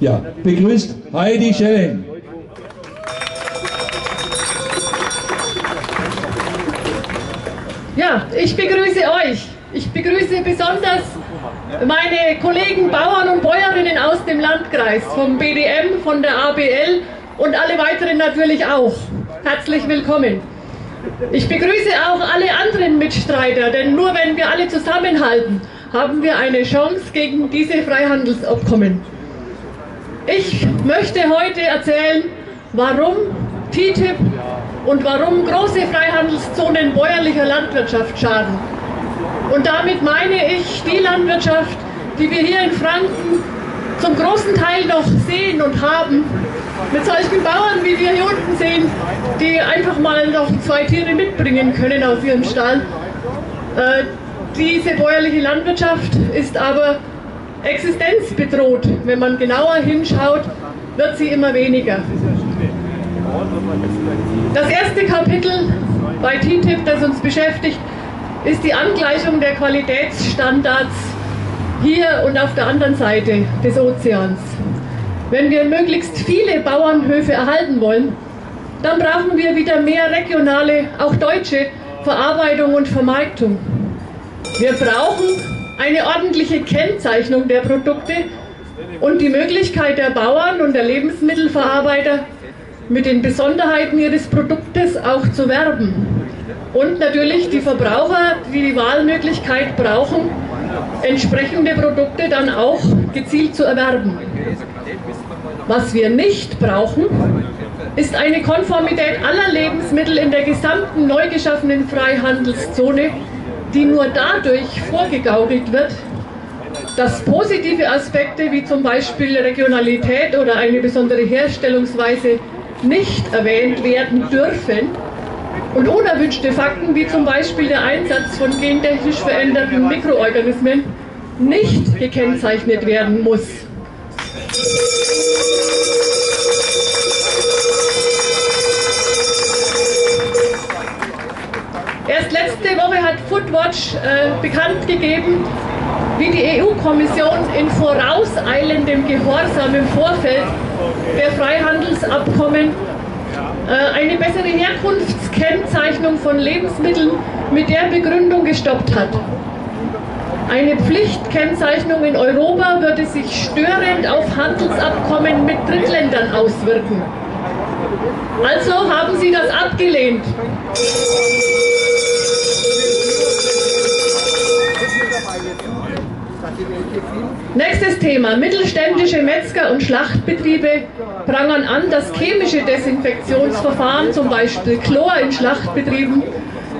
Ja, begrüßt Heidi Schelling. Ja, ich begrüße euch. Ich begrüße besonders meine Kollegen Bauern und Bäuerinnen aus dem Landkreis, vom BDM, von der ABL und alle weiteren natürlich auch. Herzlich willkommen. Ich begrüße auch alle anderen Mitstreiter, denn nur wenn wir alle zusammenhalten, haben wir eine Chance gegen diese Freihandelsabkommen. Ich möchte heute erzählen, warum TTIP und warum große Freihandelszonen bäuerlicher Landwirtschaft schaden. Und damit meine ich die Landwirtschaft, die wir hier in Franken zum großen Teil noch sehen und haben, mit solchen Bauern, wie wir hier unten sehen, die einfach mal noch zwei Tiere mitbringen können aus ihrem Stall. Äh, diese bäuerliche Landwirtschaft ist aber existenzbedroht. Wenn man genauer hinschaut, wird sie immer weniger. Das erste Kapitel bei TTIP, das uns beschäftigt, ist die Angleichung der Qualitätsstandards hier und auf der anderen Seite des Ozeans. Wenn wir möglichst viele Bauernhöfe erhalten wollen, dann brauchen wir wieder mehr regionale, auch deutsche Verarbeitung und Vermarktung. Wir brauchen eine ordentliche Kennzeichnung der Produkte und die Möglichkeit der Bauern und der Lebensmittelverarbeiter, mit den Besonderheiten ihres Produktes auch zu werben. Und natürlich die Verbraucher, die die Wahlmöglichkeit brauchen, entsprechende Produkte dann auch gezielt zu erwerben. Was wir nicht brauchen, ist eine Konformität aller Lebensmittel in der gesamten neu geschaffenen Freihandelszone, die nur dadurch vorgegaukelt wird, dass positive Aspekte wie zum Beispiel Regionalität oder eine besondere Herstellungsweise nicht erwähnt werden dürfen und unerwünschte Fakten wie zum Beispiel der Einsatz von gentechnisch veränderten Mikroorganismen nicht gekennzeichnet werden muss. Erst letzte Woche hat Foodwatch äh, bekannt gegeben, wie die EU-Kommission in vorauseilendem Gehorsam im Vorfeld der Freihandelsabkommen äh, eine bessere Herkunftskennzeichnung von Lebensmitteln mit der Begründung gestoppt hat. Eine Pflichtkennzeichnung in Europa würde sich störend auf Handelsabkommen mit Drittländern auswirken. Also haben sie das abgelehnt. Nächstes Thema. Mittelständische Metzger- und Schlachtbetriebe prangern an, dass chemische Desinfektionsverfahren, zum Beispiel Chlor in Schlachtbetrieben,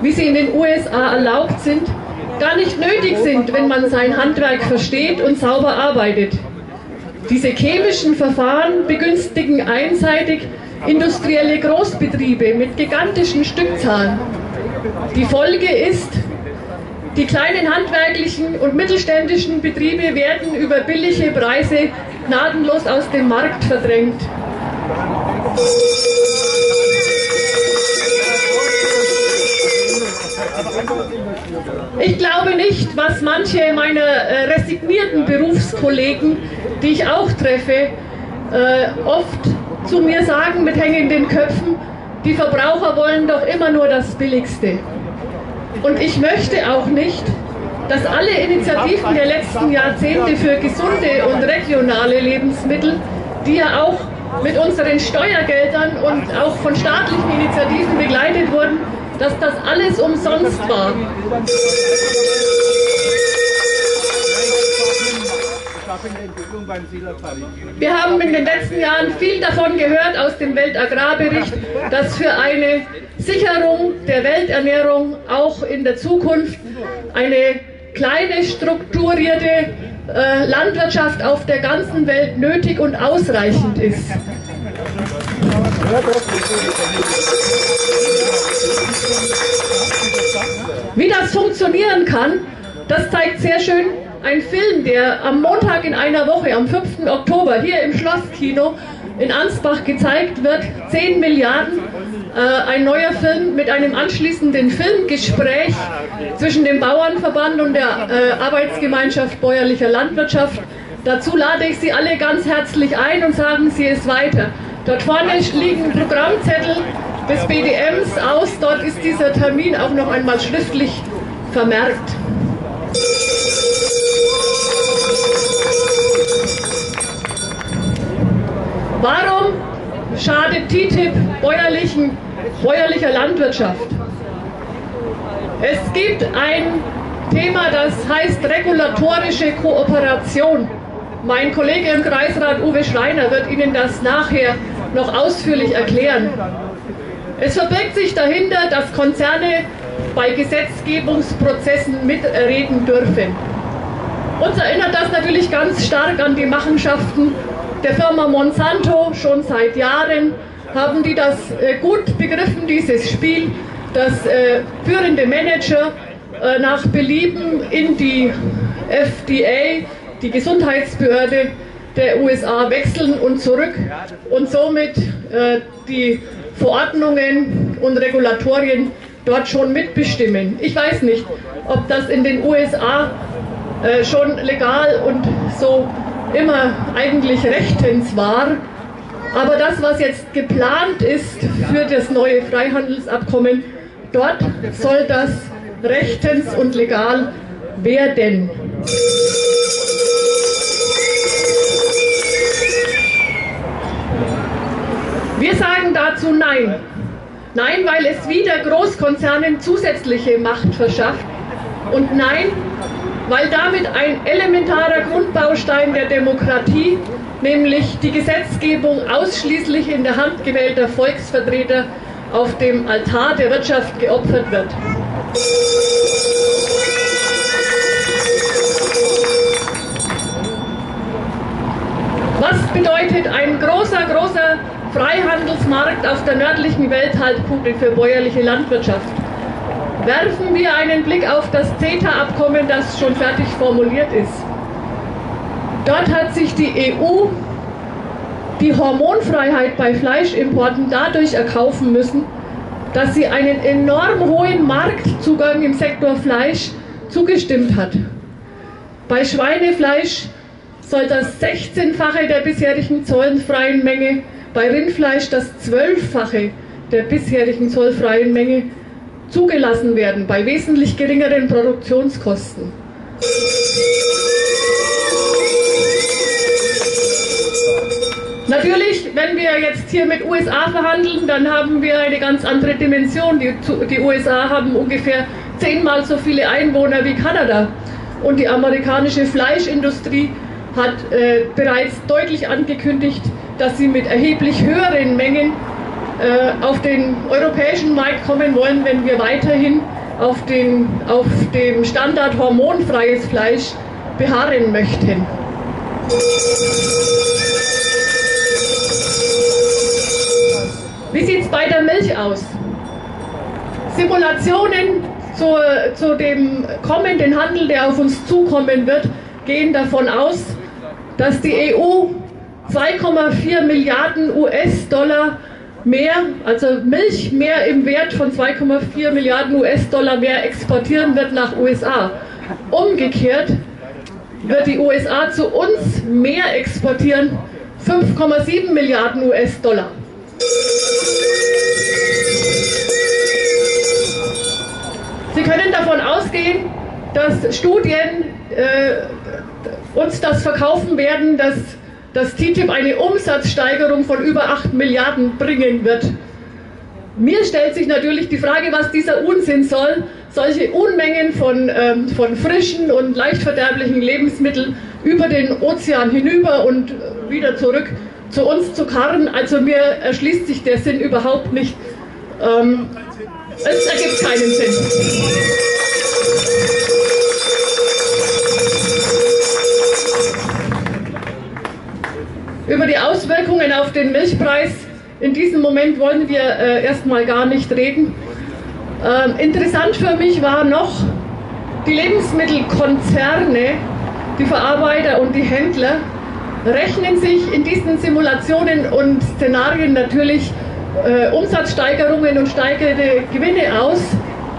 wie sie in den USA erlaubt sind, gar nicht nötig sind, wenn man sein Handwerk versteht und sauber arbeitet. Diese chemischen Verfahren begünstigen einseitig industrielle Großbetriebe mit gigantischen Stückzahlen. Die Folge ist, die kleinen handwerklichen und mittelständischen Betriebe werden über billige Preise gnadenlos aus dem Markt verdrängt. Ich glaube nicht, was manche meiner äh, resignierten Berufskollegen, die ich auch treffe, äh, oft zu mir sagen mit hängenden Köpfen, die Verbraucher wollen doch immer nur das Billigste. Und ich möchte auch nicht, dass alle Initiativen der letzten Jahrzehnte für gesunde und regionale Lebensmittel, die ja auch mit unseren Steuergeldern und auch von staatlichen Initiativen begleitet wurden, dass das alles umsonst war. Wir haben in den letzten Jahren viel davon gehört aus dem Weltagrarbericht, dass für eine Sicherung der Welternährung auch in der Zukunft eine kleine strukturierte äh, Landwirtschaft auf der ganzen Welt nötig und ausreichend ist. Wie das funktionieren kann, das zeigt sehr schön ein Film, der am Montag in einer Woche, am 5. Oktober, hier im Schlosskino in Ansbach gezeigt wird. 10 Milliarden, äh, ein neuer Film mit einem anschließenden Filmgespräch zwischen dem Bauernverband und der äh, Arbeitsgemeinschaft bäuerlicher Landwirtschaft. Dazu lade ich Sie alle ganz herzlich ein und sagen Sie es weiter. Dort vorne liegen Programmzettel des BDMs aus. Dort ist dieser Termin auch noch einmal schriftlich vermerkt. Schadet TTIP bäuerlichen, bäuerlicher Landwirtschaft? Es gibt ein Thema, das heißt regulatorische Kooperation. Mein Kollege im Kreisrat Uwe Schreiner wird Ihnen das nachher noch ausführlich erklären. Es verbirgt sich dahinter, dass Konzerne bei Gesetzgebungsprozessen mitreden dürfen. Uns erinnert das natürlich ganz stark an die Machenschaften der Firma Monsanto. Schon seit Jahren haben die das äh, gut begriffen, dieses Spiel, dass äh, führende Manager äh, nach Belieben in die FDA, die Gesundheitsbehörde der USA, wechseln und zurück und somit die Verordnungen und Regulatorien dort schon mitbestimmen. Ich weiß nicht, ob das in den USA schon legal und so immer eigentlich rechtens war. Aber das, was jetzt geplant ist für das neue Freihandelsabkommen, dort soll das rechtens und legal werden. Wir sagen dazu Nein. Nein, weil es wieder Großkonzernen zusätzliche Macht verschafft. Und nein, weil damit ein elementarer Grundbaustein der Demokratie, nämlich die Gesetzgebung ausschließlich in der Hand gewählter Volksvertreter auf dem Altar der Wirtschaft geopfert wird. Was bedeutet ein großer, großer Freihandelsmarkt auf der nördlichen Welthalbkugel für bäuerliche Landwirtschaft? Werfen wir einen Blick auf das CETA-Abkommen, das schon fertig formuliert ist. Dort hat sich die EU die Hormonfreiheit bei Fleischimporten dadurch erkaufen müssen, dass sie einen enorm hohen Marktzugang im Sektor Fleisch zugestimmt hat. Bei Schweinefleisch soll das 16-fache der bisherigen zollfreien Menge, bei Rindfleisch das 12-fache der bisherigen zollfreien Menge zugelassen werden bei wesentlich geringeren Produktionskosten. Natürlich, wenn wir jetzt hier mit USA verhandeln, dann haben wir eine ganz andere Dimension. Die, die USA haben ungefähr zehnmal so viele Einwohner wie Kanada. Und die amerikanische Fleischindustrie hat äh, bereits deutlich angekündigt, dass sie mit erheblich höheren Mengen auf den europäischen Markt kommen wollen, wenn wir weiterhin auf, den, auf dem Standard hormonfreies Fleisch beharren möchten. Wie sieht es bei der Milch aus? Simulationen zu, zu dem kommenden Handel, der auf uns zukommen wird, gehen davon aus, dass die EU 2,4 Milliarden US-Dollar mehr, also Milch mehr im Wert von 2,4 Milliarden US-Dollar mehr exportieren wird nach USA. Umgekehrt wird die USA zu uns mehr exportieren, 5,7 Milliarden US-Dollar. Sie können davon ausgehen, dass Studien äh, uns das verkaufen werden, dass dass TTIP eine Umsatzsteigerung von über 8 Milliarden bringen wird. Mir stellt sich natürlich die Frage, was dieser Unsinn soll, solche Unmengen von, ähm, von frischen und leicht verderblichen Lebensmitteln über den Ozean hinüber und wieder zurück zu uns zu karren. Also mir erschließt sich der Sinn überhaupt nicht. Ähm, es ergibt keinen Sinn. Über die Auswirkungen auf den Milchpreis in diesem Moment wollen wir äh, erstmal gar nicht reden. Ähm, interessant für mich war noch, die Lebensmittelkonzerne, die Verarbeiter und die Händler rechnen sich in diesen Simulationen und Szenarien natürlich äh, Umsatzsteigerungen und steigende Gewinne aus.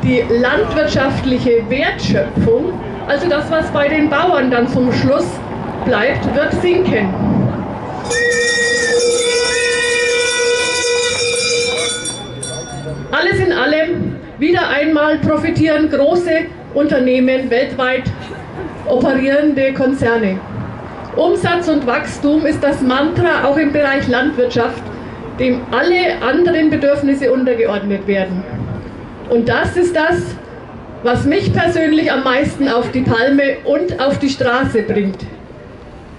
Die landwirtschaftliche Wertschöpfung, also das, was bei den Bauern dann zum Schluss bleibt, wird sinken. Profitieren große Unternehmen, weltweit operierende Konzerne. Umsatz und Wachstum ist das Mantra auch im Bereich Landwirtschaft, dem alle anderen Bedürfnisse untergeordnet werden. Und das ist das, was mich persönlich am meisten auf die Palme und auf die Straße bringt.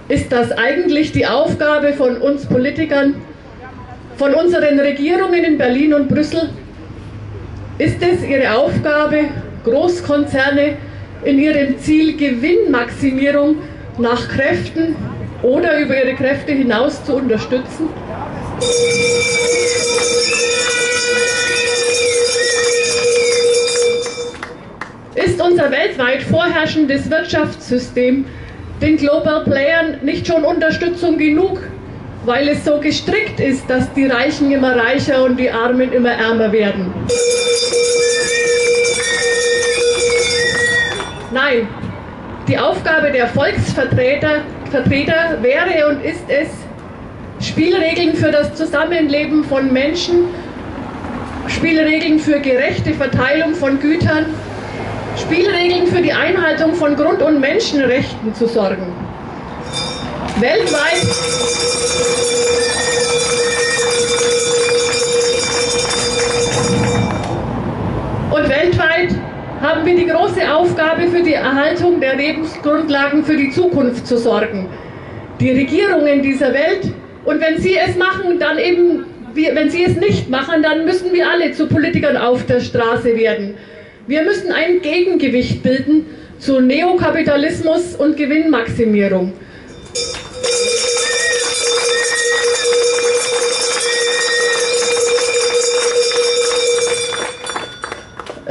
Ist das eigentlich die Aufgabe von uns Politikern, von unseren Regierungen in Berlin und Brüssel? Ist es ihre Aufgabe, Großkonzerne in ihrem Ziel Gewinnmaximierung nach Kräften oder über ihre Kräfte hinaus zu unterstützen? Ist unser weltweit vorherrschendes Wirtschaftssystem den Global Playern nicht schon Unterstützung genug, weil es so gestrickt ist, dass die Reichen immer reicher und die Armen immer ärmer werden? Nein, die Aufgabe der Volksvertreter Vertreter wäre und ist es, Spielregeln für das Zusammenleben von Menschen, Spielregeln für gerechte Verteilung von Gütern, Spielregeln für die Einhaltung von Grund- und Menschenrechten zu sorgen. Weltweit und weltweit haben wir die große Aufgabe, für die Erhaltung der Lebensgrundlagen für die Zukunft zu sorgen. Die Regierungen dieser Welt, und wenn sie es machen, dann eben, wenn sie es nicht machen, dann müssen wir alle zu Politikern auf der Straße werden. Wir müssen ein Gegengewicht bilden zu Neokapitalismus und Gewinnmaximierung.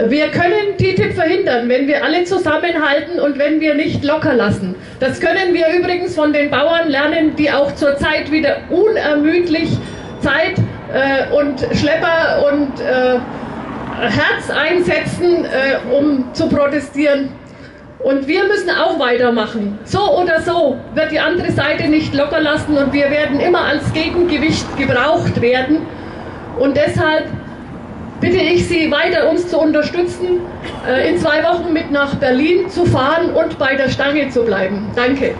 Wir können TTIP verhindern, wenn wir alle zusammenhalten und wenn wir nicht locker lassen. Das können wir übrigens von den Bauern lernen, die auch zurzeit wieder unermüdlich Zeit äh, und Schlepper und äh, Herz einsetzen, äh, um zu protestieren. Und wir müssen auch weitermachen. So oder so wird die andere Seite nicht locker lassen und wir werden immer als Gegengewicht gebraucht werden. Und deshalb bitte ich Sie weiter uns zu unterstützen, äh, in zwei Wochen mit nach Berlin zu fahren und bei der Stange zu bleiben. Danke.